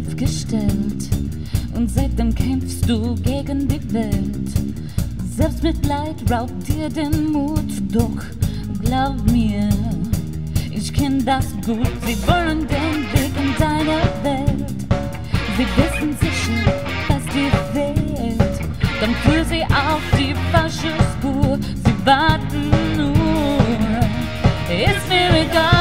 gestellt und seitdem kämpfst du gegen die Welt. Selbstmitleid raubt dir den Mut, doch glaub mir, ich kenn das gut. Sie wollen den Weg in deine Welt. Sie wissen sicher, was dir fehlt. Dann führ sie auf die falsche Spur. Sie warten nur. Ist mir egal,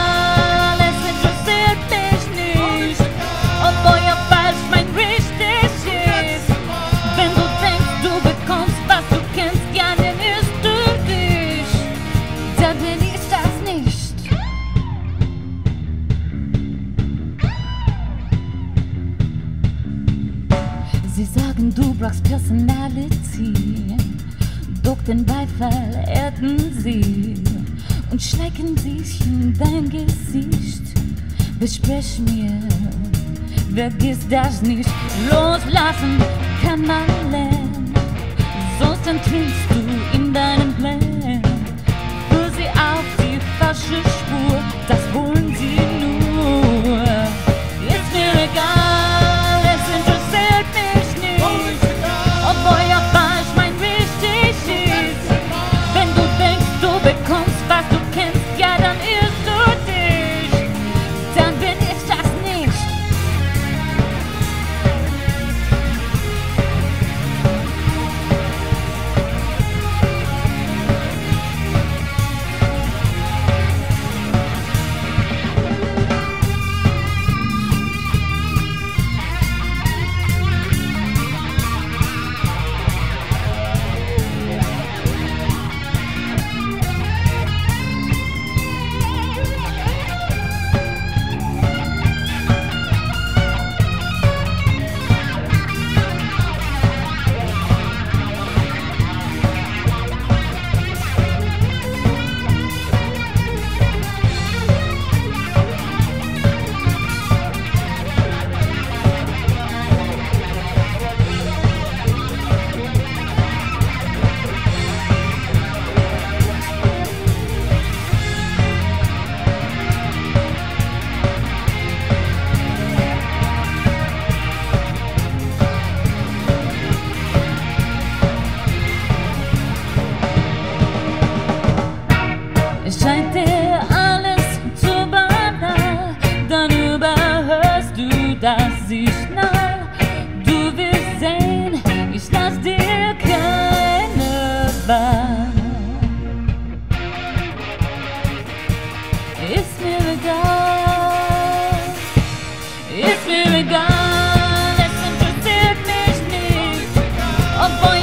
Sie sagen, du brauchst Personality, doch den Beifall ernten sie und schlecken sich in dein Gesicht. Besprech mir, vergiss das nicht. Loslassen kann man lernen, sonst entrinnst Если вы гад, если ты пишешь, о бой